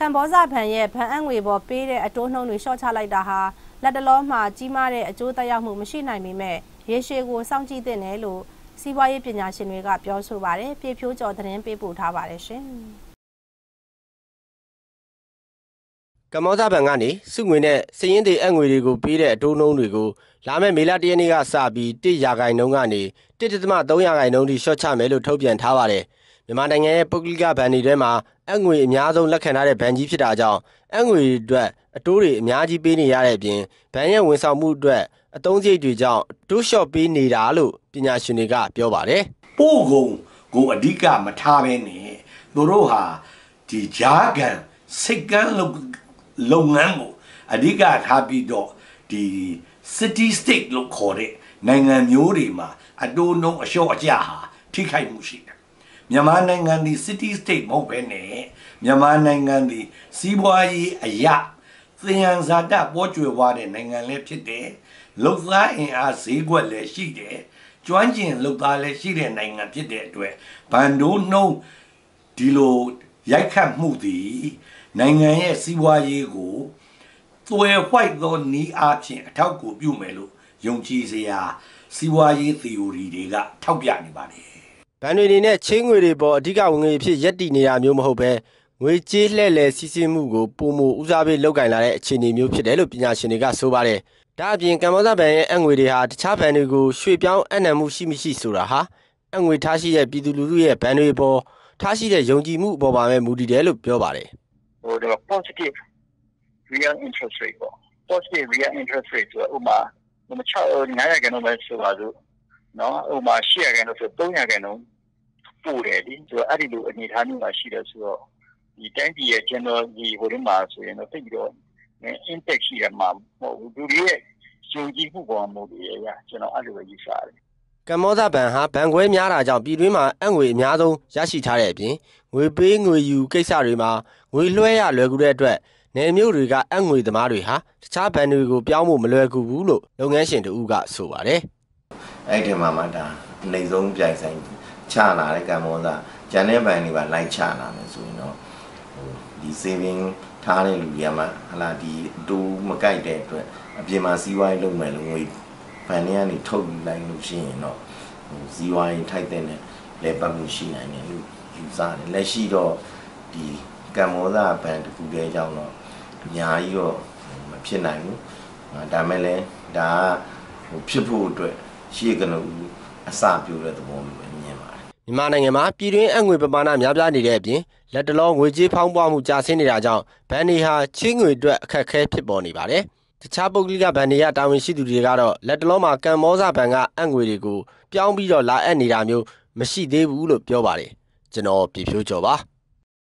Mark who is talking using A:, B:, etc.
A: ကမ်ဘောဇဘဏ်ရဲ့ဘဏ်အံ့ငွေပေါ်ပေးတဲ့အတိုးနှုန်းတွေလျှော့ချလိုက်တာဟာလက်တလောမှာကြီးမားတဲ့အကျိုးသက်ရောက်မှုမရှိနိုင်ပေမဲ့ရေရှည်ကိုစောင့်ကြည့်သင့်တယ်လို့စီးပွားရေးပညာရှင်တွေကပြောဆိုပါတယ်။ပြေဖြိုးကျော်သတင်းပေးပို့ထားပါတယ်ရှင်။
B: ကမောဇဘဏ်ကနေစုငွေနဲ့စည်ရင်းတွေအငွေတွေကိုပေးတဲ့အတိုးနှုန်းတွေကိုလာမယ့်မေလ၁ရက်နေ့ကစပြီး1ရာခိုင်နှုန်းကနေ1.3ရာခိုင်နှုန်းထိရှော့ချမယ်လို့ထုတ်ပြန်ထားပါတယ်။ မြန်မာနိုင်ငံရဲ့ပုဂ္ဂလိကဘဏ်တွေထဲမှာအငွေအများဆုံးလက်ခံထားတဲ့ဘဏ်ကြီးဖြစ်တာကြောင့်အငွေအတွက်အတိုးတွေအများကြီးပေးနေရတဲ့အပြင်ဘဏ်ရဲ့ဝန်ဆောင်မှုအတွက်အသုံးစရိတ်တွေကြောင့်တိုးလျှော့ပေးနေတာလို့ပညာရှင်တွေကပြောပါတယ်။
C: ပို့ကုန်ကိုအဓိကမထားဘဲနဲ့သူတို့ဟာဒီဂျားကန်စိတ်ကန်းလုပ်လုပ်ငန်းကိုအဓိကထားပြီးတော့ဒီ city state လို့ခေါ်တဲ့နိုင်ငံမျိုးတွေမှာအတိုးနှုန်းအလျှော့အကျဟာထိခိုက်မှုရှိတယ် မြန်မာနိုင်ငံဒီ city state မဟုတ်ဘဲနဲ့မြန်မာနိုင်ငံဒီစီးပွားရေးအရာသင်္ယန်ဇာတပေါ်ကျွယ်ဝတဲ့နိုင်ငံလည်းဖြစ်တယ်လုံသားအင်အားဈေးကွက်လည်းရှိတယ်ကျွမ်းကျင်လုံသားလည်းရှိတဲ့နိုင်ငံဖြစ်တဲ့အတွက်ဘန်ဒိုးနှုံးဒီလိုရိုက်ခတ်မှုသည်နိုင်ငံရဲ့စီးပွားရေးကိုသွယ်ဝှိုက်သောနီးအားဖြင့်အထောက်အကူပြုမယ်လို့ယုံကြည်စရာစီးပွားရေး theory တွေကထောက်ပြနေပါတယ်
B: ဘဏ်တွေအနေနဲ့ချင်းငွေတွေပေါ်အဓိကဝင်ငွေဖြစ်ရက်တည်နေတာမျိုးမဟုတ်ပဲငွေကြေးလှည့်လည်စီးဆင်းမှုကိုပုံမဦးစားပေးလုပ်ကင်လာတဲ့အခြေအနေမျိုးဖြစ်တယ်လို့ပညာရှင်တွေကဆိုပါတယ်။ဒါအပြင်ကမ္ဘောဇဘဏ်ရဲ့အငွေတွေဟာတခြားဘဏ်တွေကိုရွှေ့ပြောင်းအနှံမှုရှိမရှိဆိုတာဟာအငွေထားရှိတဲ့ပြည်သူလူထုရဲ့ဘဏ်တွေပေါ်ထားရှိတဲ့ယုံကြည်မှုအပေါ်မှာပဲမူတည်တယ်လို့ပြောပါတယ်။
D: ဟိုတော့ positive real interest rate ပေါ့ positive real interest rate ဆိုတော့ဥမာဟိုမှာ6 900ကန်တော့ပဲဆိုပါစို့ နော်ဟိုမှာ800ကန်တော့ဆို300ကန်တော့ပို့တယ်လေဆိုတော့အဲ့ဒီလိုအနေထားမျိုးမှာရှိတယ်ဆိုတော့ဒီတိုင်းပြည်ရဲ့ general ဒီဟိုဒီမှာဆိုရင်တော့သိပြီးတော့ impact ရှိရမှာမဟုတ်ဘူးသူတွေရဲ့ယုံကြည်မှုပေါ်မှာတွေရကျွန်တော်အဲ့လိုပဲယူဆတယ်
B: ကမ္ဘောဇဘဏ်ဟာဘဏ်ခွဲများတာကြောင့်ပြည်တွင်းမှာအငွေအများဆုံးရရှိထားတဲ့အပြင်ငွေပေးငွေယူကိစ္စတွေမှာငွေလွှဲရလွယ်ကူတဲ့အတွက်နယ်မြို့တွေကအငွေသမားတွေဟာတခြားဘဏ်တွေကိုပြောင်းဖို့မလွယ်ကူဘူးလို့လုပ်ငန်းရှင်တို့ကဆိုပါတယ်။
E: အဲ့ဒီမှာမှဒါအနေဆုံးပြိုင်ဆိုင်ချလာတဲ့ကမ္ဘောဇဂျန်တဲ့ဘဏ်တွေပါလိုက်ချလာမယ်ဆိုရင်တော့ဟိုဒီ saving ထားတဲ့လူတွေကမှဟလာဒီတူမကြိုက်တဲ့အတွက်အပြင်မှာစီးပွားရေးလုပ်မယ်လို့ငွေဘဏ်တွေကနေထုတ်ယူလိုက်လို့ရှိရင်တော့ဟိုစီးပွားရေးထိုက်တဲ့နဲ့လေပတ်မှုရှိနိုင်တယ်လို့ယူဆတယ်လက်ရှိတော့ဒီကမ္ဘောဇဘဏ်တခုတည်းကြောင့်တော့အများကြီးတော့မဖြစ်နိုင်ဘူးဒါမဲ့လည်းဒါကဟိုဖြစ်ဖို့အတွက် ရှေ့ကနဦးအစပြိုးတဲ့သဘောမျိုးပဲမြင်ပါတယ်
B: မြန်မာနိုင်ငံမှာပြည်တွင်းအငွေပမာဏများပြားနေတဲ့အပြင်လက်တလောငွေကြေးဖောင်းပွားမှုကျဆင်းနေတာကြောင့်ဘဏ်တွေဟာချင်းငွေအတွက်အခက်အခဲဖြစ်ပေါ်နေပါတယ်တခြားပုဂ္ဂလိကဘဏ်တွေကတာဝန်ရှိသူတွေကတော့လက်တလောမှာကံမောဇဘဏ်ကအငွေတွေကိုပြောင်းပြီးတော့လာအပ်နေတာမျိုးမရှိသေးဘူးလို့ပြောပါတယ်ကျွန်တော်ပြဖြိုးကျော်ပါ